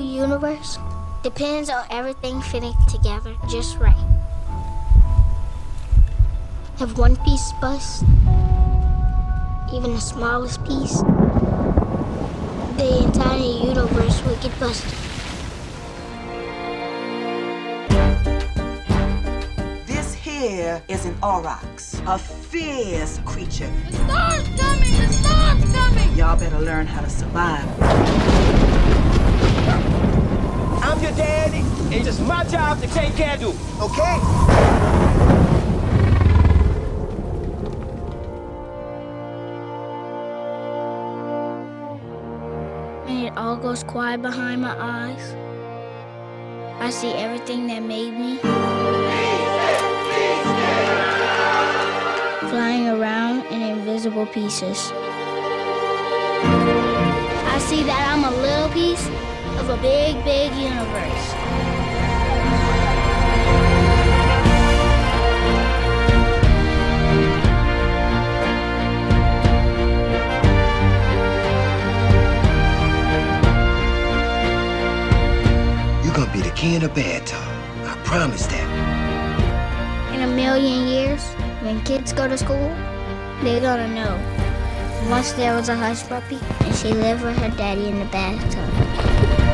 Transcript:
universe depends on everything fitting together just right. If one piece busts, even the smallest piece, the entire universe will get busted. This here is an aurochs, a fierce creature. The storm's coming! The storm's coming! Y'all better learn how to survive. I'm your daddy. and It's just my job to take care of you. Okay? and it all goes quiet behind my eyes. I see everything that made me. Flying around in invisible pieces. I see that I'm a little piece of a big, big universe. You're gonna be the king of bad talk. I promise that. In a million years, when kids go to school, they're gonna know. Once there was a Hushpuppy, and she lived with her daddy in the bathtub.